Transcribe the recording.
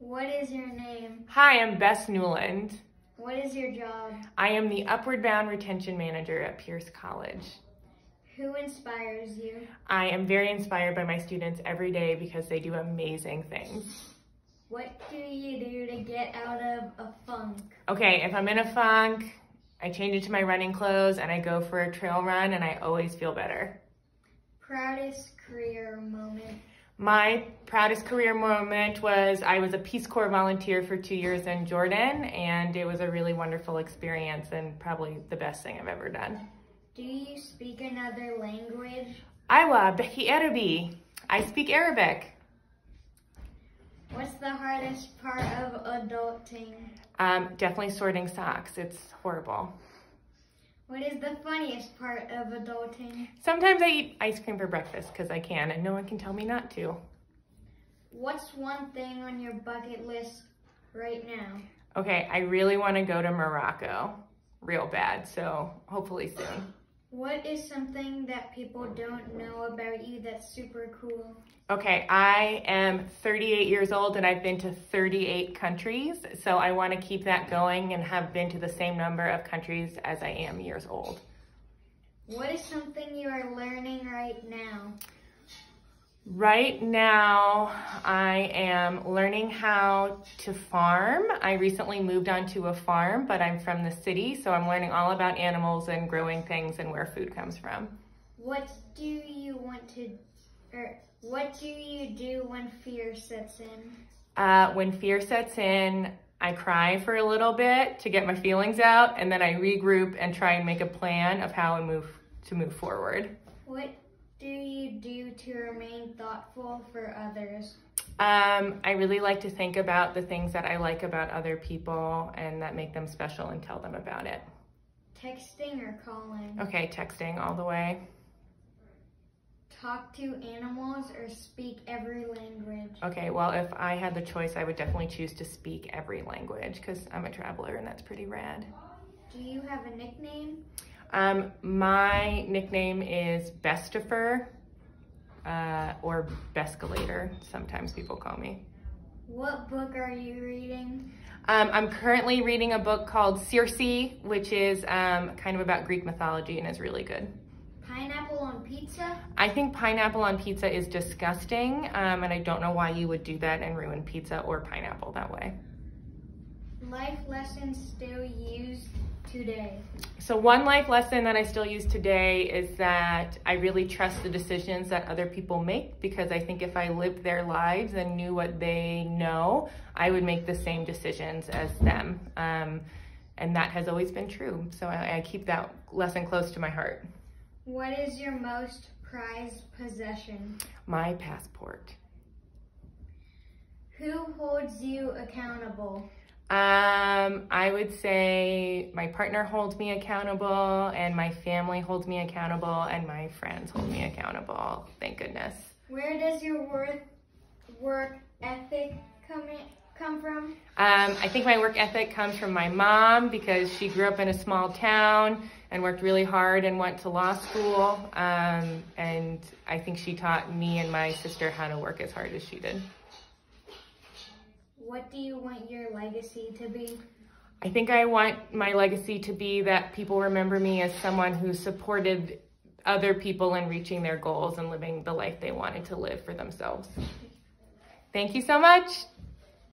What is your name? Hi, I'm Bess Newland. What is your job? I am the Upward Bound Retention Manager at Pierce College. Who inspires you? I am very inspired by my students every day because they do amazing things. What do you do to get out of a funk? Okay, if I'm in a funk, I change into my running clothes and I go for a trail run and I always feel better. Proudest career moment? My proudest career moment was I was a Peace Corps volunteer for two years in Jordan and it was a really wonderful experience and probably the best thing I've ever done. Do you speak another language? Iwa Behi Arabi. I speak Arabic. What's the hardest part of adulting? Um, definitely sorting socks. It's horrible. What is the funniest part of adulting? Sometimes I eat ice cream for breakfast because I can and no one can tell me not to. What's one thing on your bucket list right now? Okay, I really want to go to Morocco real bad, so hopefully soon. What is something that people don't know about you that's super cool? Okay, I am 38 years old and I've been to 38 countries, so I want to keep that going and have been to the same number of countries as I am years old. What is something you are learning right now? Right now, I am learning how to farm. I recently moved onto a farm, but I'm from the city, so I'm learning all about animals and growing things and where food comes from. What do you want to, or what do you do when fear sets in? Uh, when fear sets in, I cry for a little bit to get my feelings out, and then I regroup and try and make a plan of how I move to move forward. What do you do to remain thoughtful for others? Um, I really like to think about the things that I like about other people and that make them special and tell them about it. Texting or calling? Okay, texting all the way. Talk to animals or speak every language? Okay, well, if I had the choice, I would definitely choose to speak every language because I'm a traveler and that's pretty rad. Do you have a nickname? Um, my nickname is Bestifer, uh, or Bescalator, sometimes people call me. What book are you reading? Um, I'm currently reading a book called Circe, which is um, kind of about Greek mythology and is really good. Pineapple on pizza? I think pineapple on pizza is disgusting, um, and I don't know why you would do that and ruin pizza or pineapple that way. Life lessons still used today? So one life lesson that I still use today is that I really trust the decisions that other people make because I think if I lived their lives and knew what they know, I would make the same decisions as them. Um, and that has always been true. So I, I keep that lesson close to my heart. What is your most prized possession? My passport. Who holds you accountable? Um, I would say my partner holds me accountable and my family holds me accountable and my friends hold me accountable. Thank goodness. Where does your work, work ethic come, in, come from? Um, I think my work ethic comes from my mom because she grew up in a small town and worked really hard and went to law school. Um, and I think she taught me and my sister how to work as hard as she did. What do you want your legacy to be? I think I want my legacy to be that people remember me as someone who supported other people in reaching their goals and living the life they wanted to live for themselves. Thank you so much.